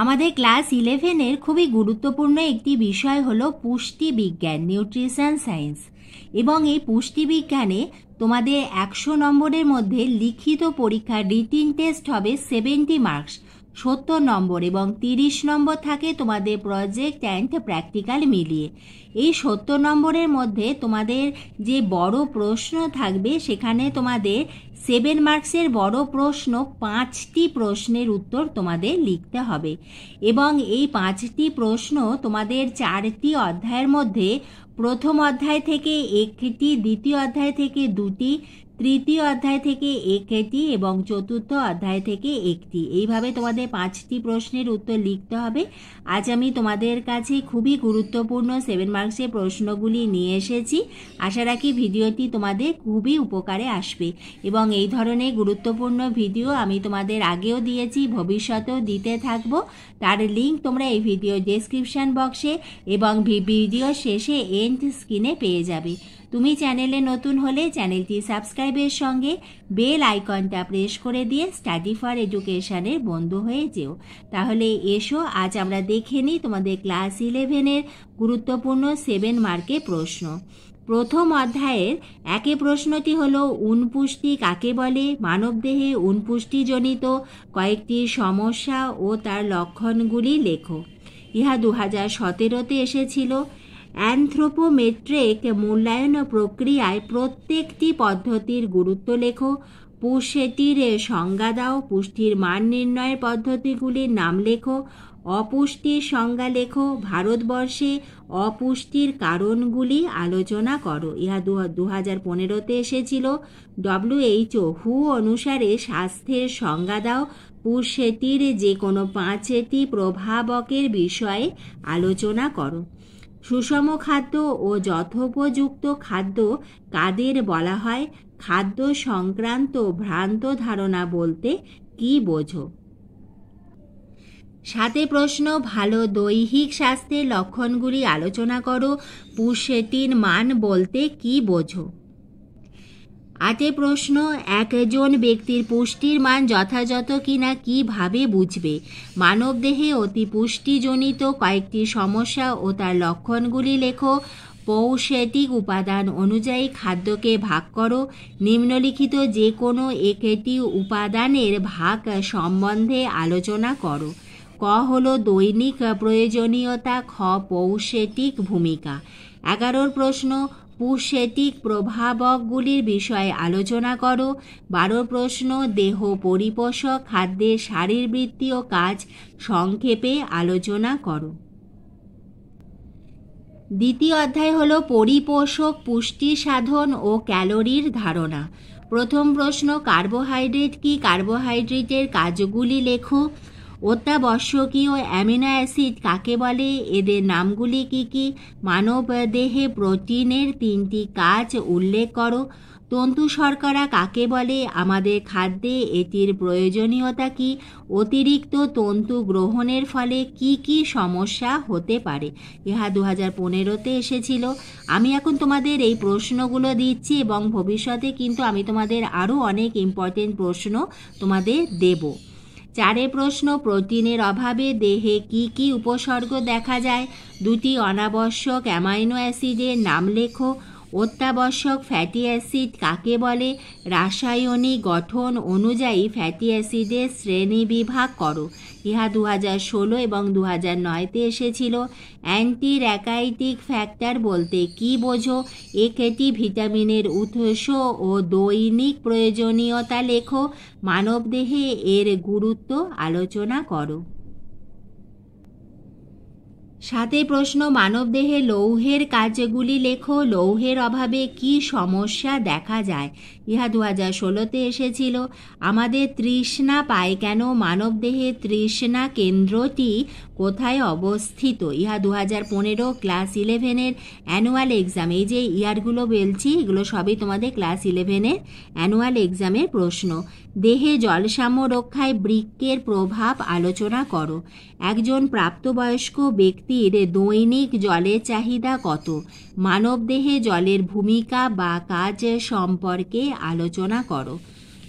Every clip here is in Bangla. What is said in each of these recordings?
আমাদের ক্লাস ইলেভেনের খুবই গুরুত্বপূর্ণ একটি বিষয় হলো পুষ্টি বিজ্ঞান, নিউট্রিশন সায়েন্স। এবং এই পুষ্টি বিজ্ঞানে তোমাদের একশো নম্বরের মধ্যে লিখিত পরীক্ষার রিটিন টেস্ট হবে সেভেন্টি মার্কস। সত্তর নম্বর এবং তিরিশ নম্বর থাকে তোমাদের প্রজেক্ট অ্যান্ড প্র্যাকটিক্যাল মিলিয়ে। এই সত্তর নম্বরের মধ্যে তোমাদের যে বড় প্রশ্ন থাকবে, সেখানে তোমাদের সেভেন মার্কসের বড় প্রশ্ন পাঁচটি প্রশ্নের উত্তর তোমাদের লিখতে হবে। এবং এই পাঁচটি প্রশ্ন তোমাদের চারটি অধ্যায়ের মধ্যে প্রথম অধ্যায় থেকে একটি, দ্বিতীয় অধ্যায় থেকে দুটি তৃতীয় অধ্যায় থেকে একটি এবং চতুর্থ অধ্যায় থেকে একটি। এইভাবে তোমাদের পাঁচটি প্রশ্নের উত্তর লিখতে হবে। আজ আমি তোমাদের কাছে খুবই গুরুত্বপূর্ণ সেভেন মার্কসের প্রশ্নগুলি নিয়ে এসেছি। আশা রাখি ভিডিওটি তোমাদের খুবই উপকারে আসবে। এবং এই ধরনের গুরুত্বপূর্ণ ভিডিও আমি তোমাদের আগেও দিয়েছি, ভবিষ্যতেও দিতে থাকব। তার লিঙ্ক তোমরা এই ভিডিও ডেসক্রিপশান বক্সে এবং ভিডিও শেষে এন্ড স্ক্রিনে পেয়ে যাবে। তুমি চ্যানেলে নতুন হলে চ্যানেলটি সাবস্ক্রাইবের সঙ্গে বেল আইকনটা প্রেস করে দিয়ে স্টাডি ফর এডুকেশনের বন্ধু হয়ে যেও। তাহলে এসো, আজ আমরা দেখে নিই তোমাদের ক্লাস ইলেভেনের গুরুত্বপূর্ণ সেভেন মার্কে প্রশ্ন। প্রথম অধ্যায়ের একে প্রশ্নটি হলো উনপুষ্টি কাকে বলে? মানবদেহে উনপুষ্টিজনিত কয়েকটি সমস্যা ও তার লক্ষণগুলি লেখো। ইহা দু হাজার সতেরোতে এসেছিল। অ্যানথ্রোপোমেট্রিক মূল্যায়ন প্রক্রিয়ায় প্রত্যেকটি পদ্ধতির গুরুত্ব লেখো। পুষ্টির সংজ্ঞা দাও, পুষ্টির মান নির্ণয়ের পদ্ধতিগুলির নাম লেখো। অপুষ্টির সংজ্ঞা লেখো, ভারতবর্ষে অপুষ্টির কারণগুলি আলোচনা করো। ইহা দু হাজার পনেরোতে এসেছিল। ডব্লিউএইচও হু অনুসারে স্বাস্থ্যের সংজ্ঞা দাও। পুষ্টির যে কোনো পাঁচটি প্রভাবকের বিষয়ে আলোচনা করো। সুষম খাদ্য ও যথোপযুক্ত খাদ্য কাদের বলা হয়? খাদ্য সংক্রান্ত ভ্রান্ত ধারণা বলতে কি বোঝো? সাথে প্রশ্ন, ভালো দৈহিক স্বাস্থ্যের লক্ষণগুলি আলোচনা করো। পুষ্টির মান বলতে কি বোঝো? আটে প্রশ্ন, একজন ব্যক্তির পুষ্টির মান যথাযথ কিনা কীভাবে বুঝবে? মানবদেহে অতি পুষ্টিজনিত কয়েকটি সমস্যা ও তার লক্ষণগুলি লেখো। পৌষেটিক উপাদান অনুযায়ী খাদ্যকে ভাগ করো। নিম্নলিখিত যে কোনো একটি উপাদানের ভাগ সম্বন্ধে আলোচনা করো। ক হলো দৈনিক প্রয়োজনীয়তা, খ পৌষেটিক ভূমিকা। এগারোর প্রশ্ন পুষেটিক প্রভাবকগুলির বিষয়ে আলোচনা করো। বারো প্রশ্ন, দেহ পরিপোষক খাদ্যের শারীরবৃত্তীয় কাজ সংক্ষেপে আলোচনা করো। দ্বিতীয় অধ্যায় হল পরিপোষক পুষ্টি সাধন ও ক্যালোরির ধারণা। প্রথম প্রশ্ন, কার্বোহাইড্রেট কি? কার্বোহাইড্রেটের কাজগুলি লেখো। অত্যাবশ্যকীয় অ্যামিনো অ্যাসিড কাকে বলে? এদের নামগুলি কি কি? মানব দেহে প্রোটিনের তিনটি কাজ উল্লেখ করো। তন্তু শর্করা কাকে বলে? আমাদের খাদ্যে এটির প্রয়োজনীয়তা কি? অতিরিক্ত তন্তু গ্রহণের ফলে কি কি সমস্যা হতে পারে? ইহা দু হাজার পনেরোতে এসেছিল। আমি এখন তোমাদের এই প্রশ্নগুলো দিচ্ছি এবং ভবিষ্যতে কিন্তু আমি তোমাদের আরও অনেক ইম্পর্টেন্ট প্রশ্ন তোমাদের দেবো। চারে প্রশ্ন, প্রোটিনের অভাবে দেহে কি কি উপসর্গ দেখা যায়? দুটি অনাবশ্যক অ্যামাইনো অ্যাসিডের নাম লেখো। অত্যাবশ্যক ফ্যাটি অ্যাসিড কাকে বলে? রাসায়নিক গঠন অনুযায়ী ফ্যাটি অ্যাসিডের শ্রেণি বিভাগ করো। ইহা দু হাজার ষোলো এবং দু হাজার নয়তে এসেছিল। অ্যান্টি র্যাকাইটিক ফ্যাক্টর বলতে কি বোঝো? একটি ভিটামিনের উৎস ও দৈনিক প্রয়োজনীয়তা লেখো। মানবদেহে এর গুরুত্ব আলোচনা করো। সাথে প্রশ্ন, মানবদেহে লৌহের কাজগুলি লেখো, লৌহের অভাবে কি সমস্যা দেখা যায়? ইহা দু হাজার ষোলোতে এসেছিল। আমাদের তৃষ্ণা পায় কেন? মানবদেহে তৃষ্ণা কেন্দ্রটি কোথায় অবস্থিত? ইহা দু হাজার পনেরো ক্লাস ইলেভেনের অ্যানুয়াল এক্সাম। এই যে ইয়ারগুলো বলছি, এগুলো সবই তোমাদের ক্লাস ইলেভেনের অ্যানুয়াল এক্সামের প্রশ্ন। দেহে জলসাম্য রক্ষায় বৃক্কের প্রভাব আলোচনা করো। একজন প্রাপ্তবয়স্ক ব্যক্তির দৈনিক জলের চাহিদা কত? মানবদেহে জলের ভূমিকা বা কাজ সম্পর্কে আলোচনা করো।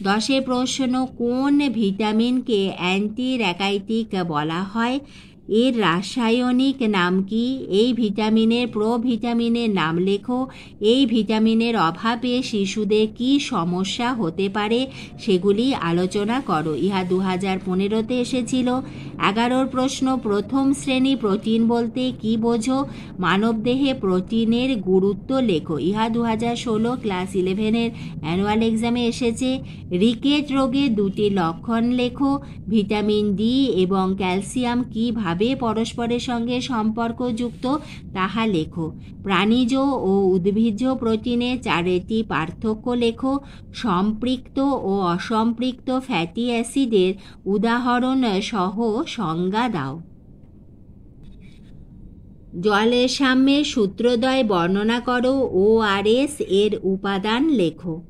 দশে প্রশ্ন, কোন ভিটামিনকে অ্যান্টি র্যাকাইটিক বলা হয়? এর রাসায়নিক নাম কি? এই ভিটামিনের প্রোভিটামিনের নাম লেখো। এই ভিটামিনের অভাবে শিশুদের কি সমস্যা হতে পারে সেগুলি আলোচনা করো। ইহা দু হাজার পনেরোতে এসেছিল। এগারোর প্রশ্ন, প্রথম শ্রেণি প্রোটিন বলতে কি বোঝো? মানবদেহে প্রোটিনের গুরুত্ব লেখো। ইহা দু হাজার ষোলো, ক্লাস ইলেভেনের অ্যানুয়াল এক্সামে এসেছে। রিকেট রোগের দুটি লক্ষণ লেখো। ভিটামিন ডি এবং ক্যালসিয়াম কীভাবে কীভাবে পরস্পরের সঙ্গে সম্পর্কযুক্ত, তাহা লেখো। প্রাণীজ ও উদ্ভিজ্জ প্রোটিনে চারটি পার্থক্য লেখো। সম্পৃক্ত ও অসম্পৃক্ত ফ্যাটি অ্যাসিডের উদাহরণ সহ সংজ্ঞা দাও। জলের সাম্যে সূত্রদয় বর্ণনা করো। ও আর এস এর উপাদান লেখো।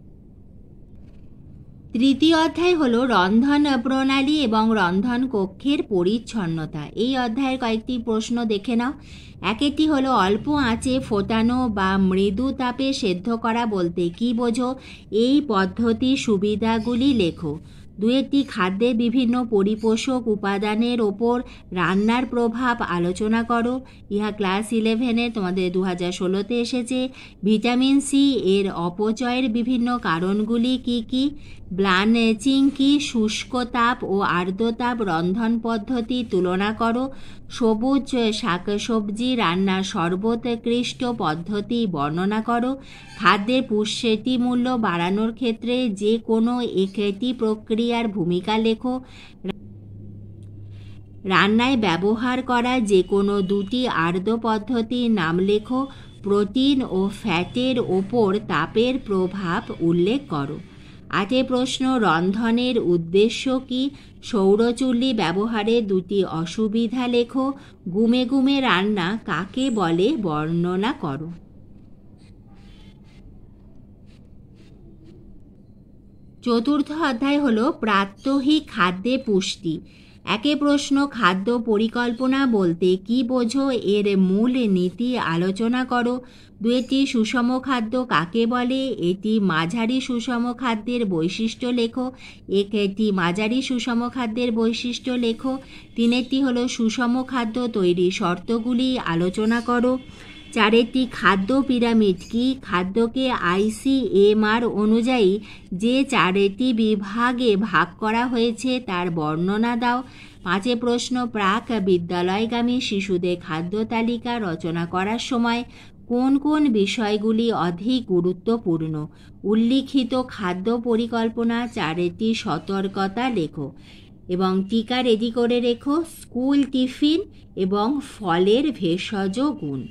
তৃতীয় অধ্যায় হল রন্ধন প্রণালী এবং রন্ধন কক্ষের পরিচ্ছন্নতা। এই অধ্যায়ের কয়েকটি প্রশ্ন দেখে নাও। একটি হলো অল্প আঁচে ফোটানো বা মৃদু তাপে সেদ্ধ করা বলতে কি বোঝো? এই পদ্ধতির সুবিধাগুলি লেখো। দু একটি খাদ্যে বিভিন্ন পরিপোষক উপাদানের ওপর রান্নার প্রভাব আলোচনা করো। ইহা ক্লাস ইলেভেনে তোমাদের দু হাজার ষোলোতে এসেছে। ভিটামিন সি এর অপচয়ের বিভিন্ন কারণগুলি কি কি? ব্লানেচিং কি? শুষ্ক তাপ ও আর্দ্রতাপ রন্ধন পদ্ধতি তুলনা করো। সবুজ শাকসবজি রান্নার সর্বোৎকৃষ্ট পদ্ধতি বর্ণনা করো। খাদ্যের পুষ্টি মূল্য বাড়ানোর ক্ষেত্রে যে কোনো একটি প্রক্রিয়ার ভূমিকা লেখো। রান্নায় ব্যবহার করা যে কোনো দুটি আর্দ্র পদ্ধতির নাম লেখো। প্রোটিন ও ফ্যাটের ওপর তাপের প্রভাব উল্লেখ করো। আটে প্রশ্ন, রন্ধনের উদ্দেশ্য কি? সৌরচুল্লি ব্যবহারে দুটি অসুবিধা লেখো। গুমে গুমে রান্না কাকে বলে বর্ণনা করো। চতুর্থ অধ্যায় হলো প্রাত্যহিক খাদ্যে পুষ্টি। একে প্রশ্ন খাদ্য পরিকল্পনা বলতে কি বোঝো? এর মূল নীতি আলোচনা করো। দুয়েটি সুষম খাদ্য কাকে বলে? এটি মাঝারি সুষম খাদ্যের বৈশিষ্ট্য লেখো। একটি মাঝারি সুষম খাদ্যের বৈশিষ্ট্য লেখো। তিনেরটি হলো সুষম খাদ্য তৈরি শর্তগুলি আলোচনা করো। চারেরটি খাদ্য পিরামিড কি খাদ্যকে আইসিএমআর অনুযায়ী যে চারেটি বিভাগে ভাগ করা হয়েছে তার বর্ণনা দাও? পাঁচে প্রশ্ন, প্রাক বিদ্যালয়গামী শিশুদের খাদ্য তালিকা রচনা করার সময় কোন কোন বিষয়গুলি অধিক গুরুত্বপূর্ণ? উল্লিখিত খাদ্য পরিকল্পনা, চারেটি সতর্কতা লেখো। এবং টিকা রেডি করে রেখো, স্কুল টিফিন এবং ফলের ভেষজ গুণ।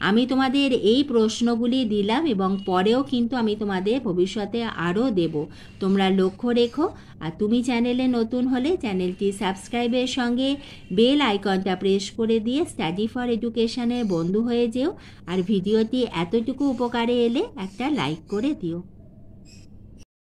আমি তোমাদের এই প্রশ্নগুলি দিলাম এবং পরেও কিন্তু আমি তোমাদের ভবিষ্যতে আরও দেব। তোমরা লক্ষ্য রেখো। আর তুমি চ্যানেলে নতুন হলে চ্যানেলটি সাবস্ক্রাইবের সঙ্গে বেল আইকনটা প্রেস করে দিয়ে স্টাডি ফর এডুকেশনের বন্ধু হয়ে যেও। আর ভিডিওটি এতটুকু উপকারে এলে একটা লাইক করে দিও।